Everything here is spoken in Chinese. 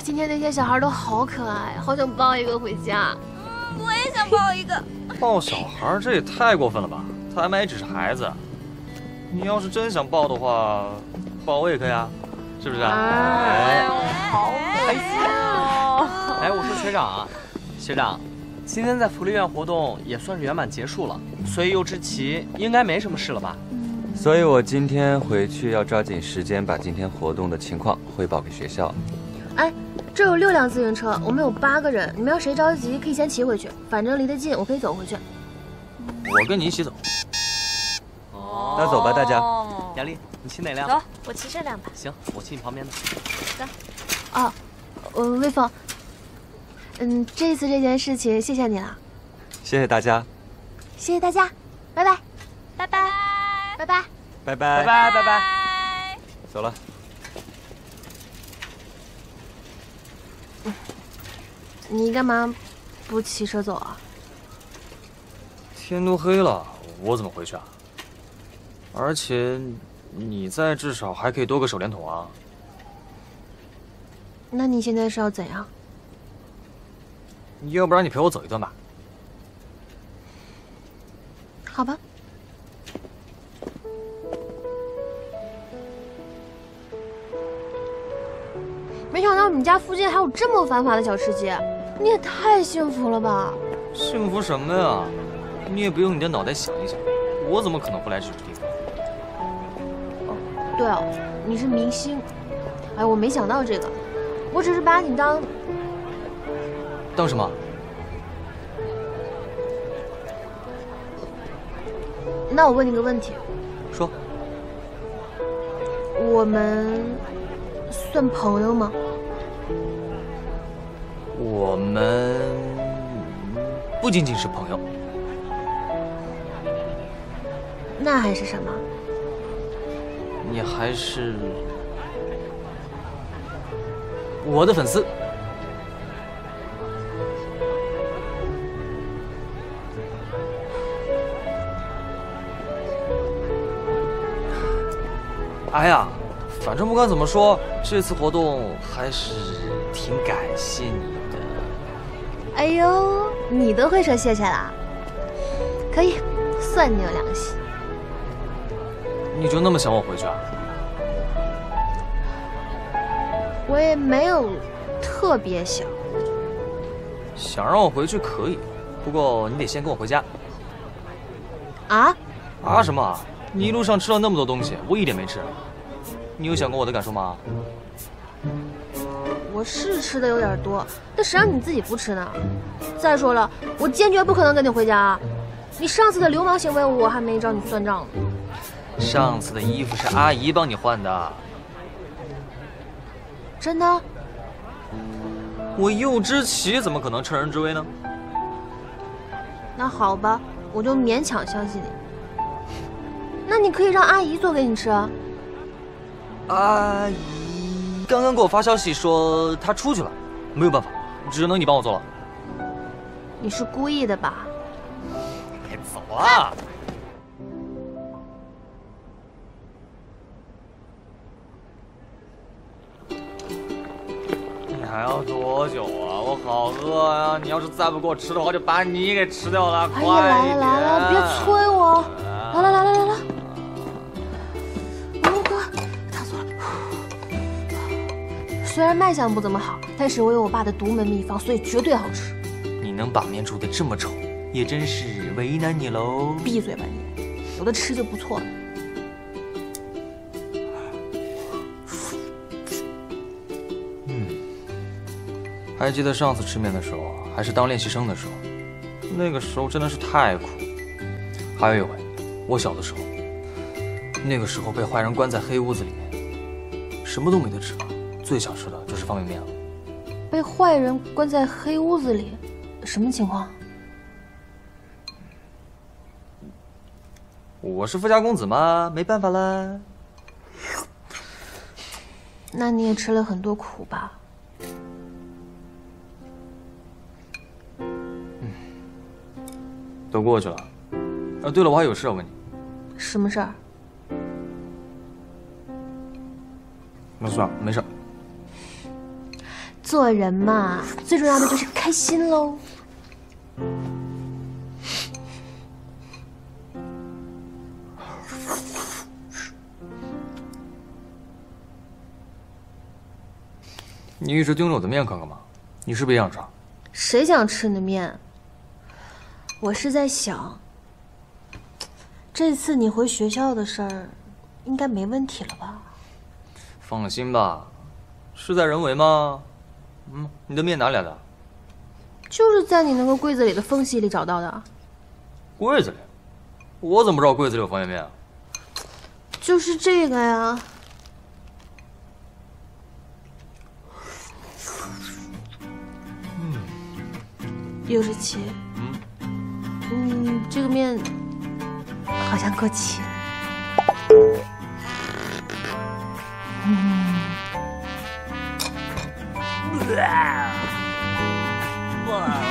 今天那些小孩都好可爱，好想抱一个回家。我也想抱一个。抱小孩这也太过分了吧？他们也只是孩子。你要是真想抱的话，抱我也可以啊，是不是啊？哎，好开心哦！哎，我说学长啊，学长，今天在福利院活动也算是圆满结束了，所以右之奇应该没什么事了吧？所以我今天回去要抓紧时间把今天活动的情况汇报给学校。哎，这有六辆自行车，我们有八个人，你们要谁着急可以先骑回去，反正离得近，我可以走回去。我跟你一起走。哦，那走吧，大家。杨丽，你骑哪辆？走，我骑这辆吧。行，我骑你旁边的。走。哦，呃，魏风，嗯，这次这件事情谢谢你了，谢谢大家，谢谢大家，拜拜，拜拜，拜拜，拜拜拜拜拜拜。拜。走了。你干嘛不骑车走啊？天都黑了，我怎么回去啊？而且你在，至少还可以多个手电筒啊。那你现在是要怎样？要不然你陪我走一段吧。好吧。们家附近还有这么繁华的小吃街，你也太幸福了吧！幸福什么呀？你也不用你的脑袋想一想，我怎么可能会来这种地方？哦对哦，你是明星，哎，我没想到这个，我只是把你当……当什么？那我问你个问题，说。我们算朋友吗？我们不仅仅是朋友，那还是什么？你还是我的粉丝。哎呀，反正不管怎么说，这次活动还是挺感谢你的。哎呦，你都会说谢谢啦？可以，算你有良心。你就那么想我回去啊？我也没有特别想。想让我回去可以，不过你得先跟我回家。啊？啊什么啊？你一路上吃了那么多东西，我一点没吃。你有想过我的感受吗？我是吃的有点多，但谁让你自己不吃呢？再说了，我坚决不可能跟你回家。你上次的流氓行为，我还没找你算账呢。上次的衣服是阿姨帮你换的。真的？我右之奇怎么可能趁人之危呢？那好吧，我就勉强相信你。那你可以让阿姨做给你吃啊。阿姨刚刚给我发消息说他出去了，没有办法，只能你帮我做了。你是故意的吧？别走啊！你还要多久啊？我好饿呀！你要是再不给我吃的话，就把你给吃掉了。哎呀，来了来了，别催我！来了来了来了。虽然卖相不怎么好，但是我有我爸的独门秘方，所以绝对好吃。你能把面煮的这么丑，也真是为难你喽。闭嘴吧你，有的吃就不错了。嗯，还记得上次吃面的时候，还是当练习生的时候，那个时候真的是太苦。还有一回，我小的时候，那个时候被坏人关在黑屋子里面，什么都没得吃了。最想吃的就是方便面了。被坏人关在黑屋子里，什么情况？我是富家公子嘛，没办法啦。那你也吃了很多苦吧？嗯，都过去了。啊，对了，我还有事要问你。什么事儿？那算了，没事。做人嘛，最重要的就是开心喽。你一直盯着我的面看干嘛？你是不是也想吃？谁想吃你的面？我是在想，这次你回学校的事儿，应该没问题了吧？放心吧，事在人为嘛。嗯，你的面哪里来的？就是在你那个柜子里的缝隙里找到的。柜子里？我怎么知道柜子里有方便面啊？就是这个呀。刘志奇，嗯，嗯，这个面好像过期了。嗯。Whoa.